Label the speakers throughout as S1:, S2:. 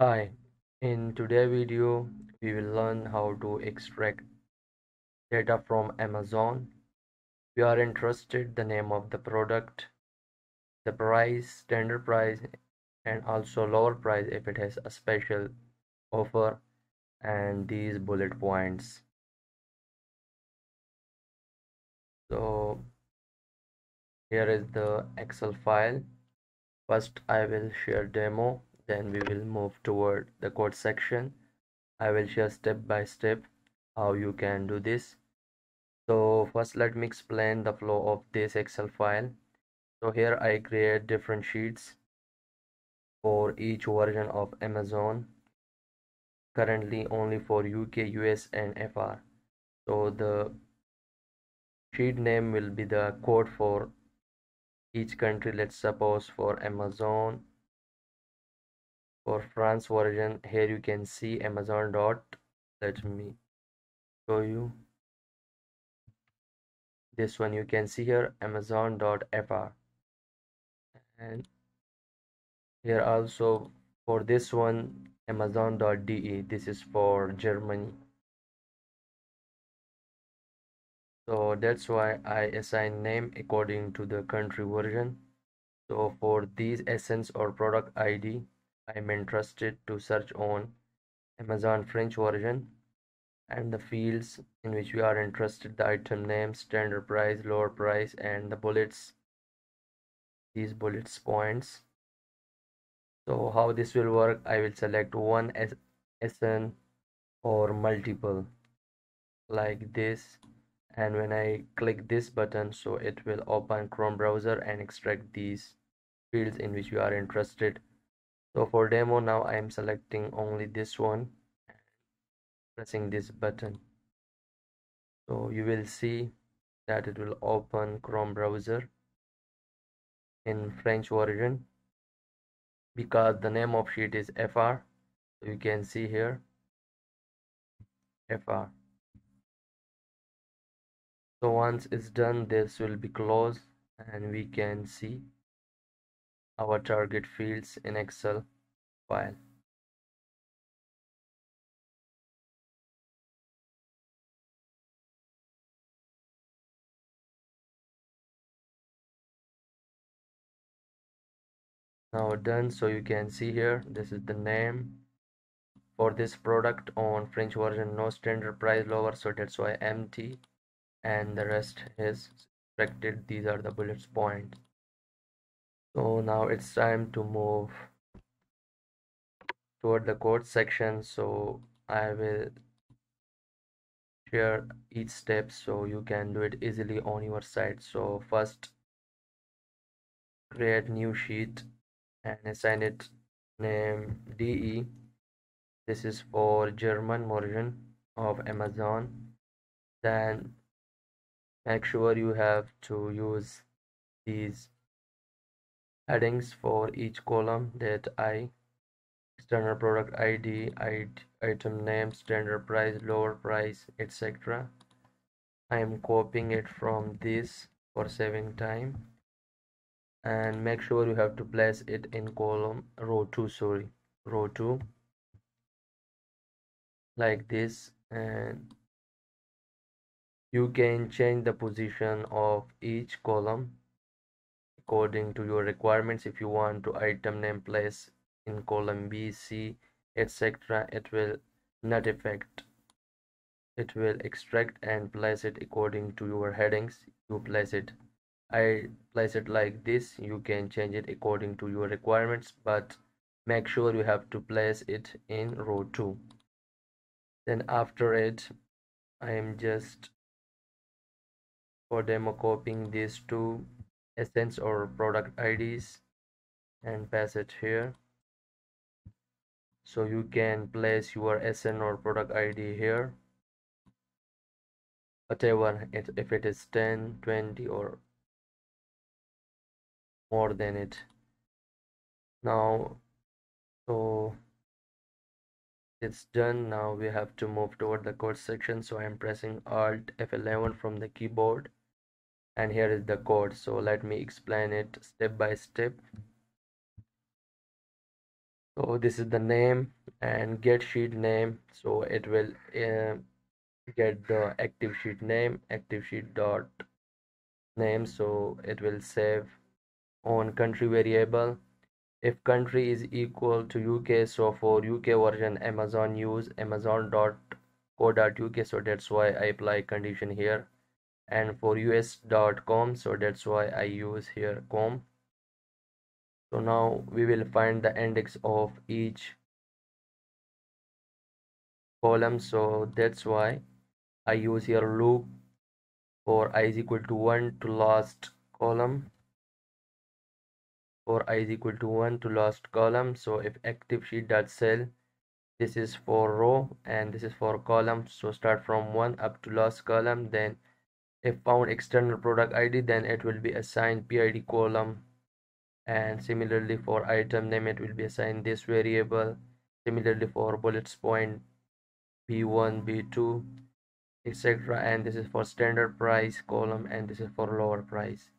S1: Hi, in today's video we will learn how to extract data from Amazon. We are interested the name of the product, the price, standard price and also lower price if it has a special offer and these bullet points. So here is the Excel file. First I will share demo then we will move toward the code section. I will share step by step how you can do this. So first let me explain the flow of this excel file. So here I create different sheets for each version of Amazon currently only for UK US and FR so the sheet name will be the code for each country. Let's suppose for Amazon for France version here you can see Amazon dot let me show you. This one you can see here amazon.fr and here also for this one Amazon dot de this is for Germany. So that's why I assign name according to the country version. So for these ASINs or product ID I'm interested to search on Amazon French version and the fields in which we are interested the item name standard price lower price and the bullets these bullets points. So how this will work i will select one sn or multiple like this. And when i click this button so it will open chrome browser and extract these fields in which you are interested so for demo now i am selecting only this one pressing this button. So you will see that it will open chrome browser in french version because the name of sheet is fr so you can see here fr so once it's done this will be closed and we can see our target fields in excel file. Now done so you can see here this is the name for this product on french version no standard price lower so that's why empty and the rest is selected. These are the bullets points so now it's time to move toward the code section. So i will share each step so you can do it easily on your site so first create new sheet and assign it name DE this is for German version of Amazon. Then make sure you have to use these headings for each column that I standard product ID, item name, standard price, lower price, etc. I am copying it from this for saving time. And make sure you have to place it in column row 2 sorry row 2 like this and you can change the position of each column according to your requirements. If you want to item name place in column b c etc it will not affect. It will extract and place it according to your headings. You place it I place it like this. You can change it according to your requirements but make sure you have to place it in row 2 then after it I am just for demo copying these two ASINs or product IDs and pass it here. So you can place your SN or product ID here. Whatever it, if it is 10 20 or more than it. Now so it's done. Now we have to move toward the code section. So i'm pressing alt f11 from the keyboard and here is the code. So let me explain it step by step. So this is the name and get sheet name. So it will uh, get the active sheet name active sheet dot name. So it will save on country variable. If country is equal to uk so for uk version amazon use amazon.co.uk so that's why i apply condition here and for us.com so that's why i use here com. So now we will find the index of each column. So that's why i use here loop for i is equal to 1 to last column. For i is equal to 1 to last column. So if active sheet dot cell this is for row and this is for column. So start from 1 up to last column then if found external product id then it will be assigned pid column. And similarly for item name it will be assigned this variable. Similarly for bullets point b1 b2 etc and this is for standard price column and this is for lower price.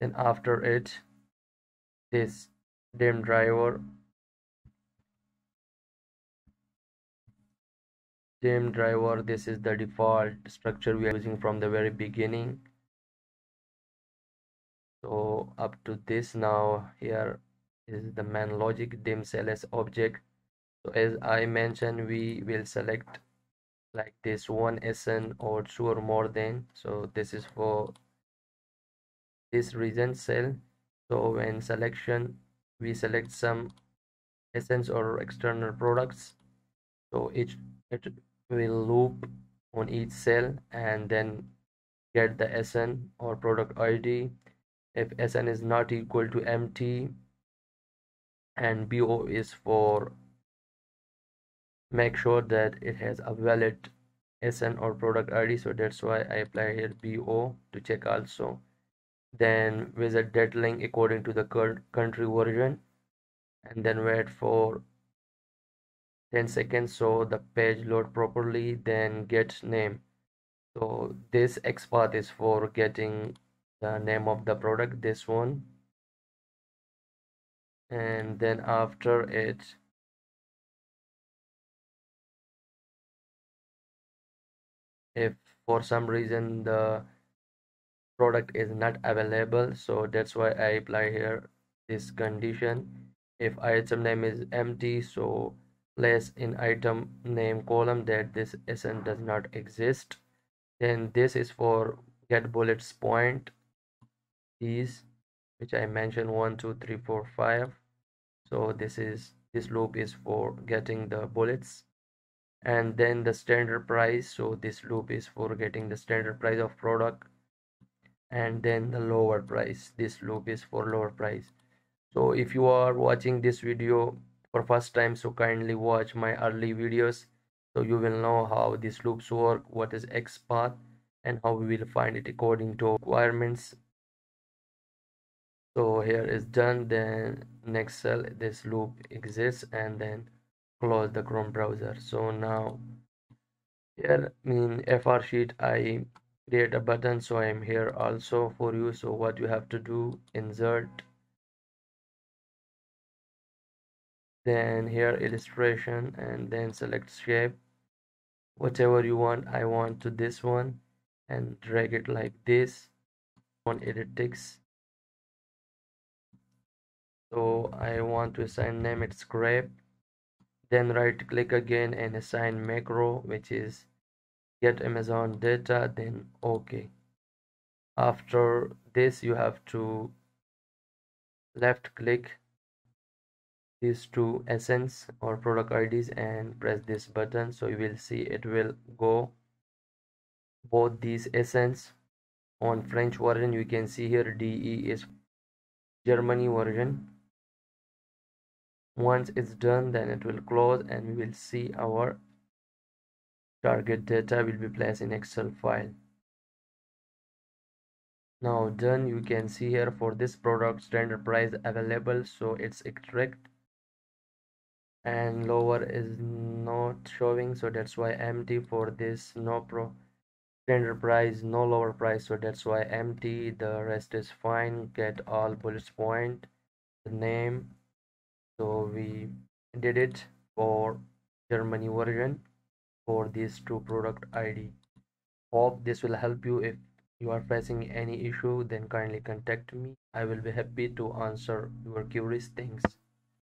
S1: Then after it this dim driver driver this is the default structure we are using from the very beginning. So up to this now here is the main logic dim cell as object. So as i mentioned we will select like this one sn or two or more than. So this is for this region cell. So when selection we select some ASINs or external products. So it will loop on each cell and then get the sn or product id if sn is not equal to empty and bo is for make sure that it has a valid sn or product id so that's why i apply here bo to check also. Then visit that link according to the country version and then wait for 10 seconds so the page load properly then get name. So this xpath is for getting the name of the product this one. And then after it if for some reason the product is not available so that's why i apply here this condition. If item name is empty so place in item name column that this sn does not exist then this is for get bullets point. These which i mentioned one two three four five. So this is this loop is for getting the bullets. And then the standard price. So this loop is for getting the standard price of product. And then the lower price. This loop is for lower price. So if you are watching this video for first time so kindly watch my early videos. So you will know how these loops work what is xpath and how we will find it according to requirements. So here is done then next cell this loop exists and then close the chrome browser. So now here in fr sheet i create a button so i am here also for you. So what you have to do insert then here illustration and then select shape whatever you want. I want to this one and drag it like this. On edit text so i want to assign name it scrape. Then right click again and assign macro which is get amazon data then okay after this you have to left click these two ASINs or product IDs and press this button. So you will see it will go both these ASINs on French version. You can see here DE is Germany version. Once it's done then it will close and we will see our target data will be placed in excel file. Now done you can see here for this product standard price available. So it's extract and lower is not showing so that's why empty for this no pro standard price no lower price so that's why empty the rest is fine get all bullets point the name so we did it for Germany version for these two product ID. Hope this will help you if you are facing any issue then kindly contact me. I will be happy to answer your curious Thanks.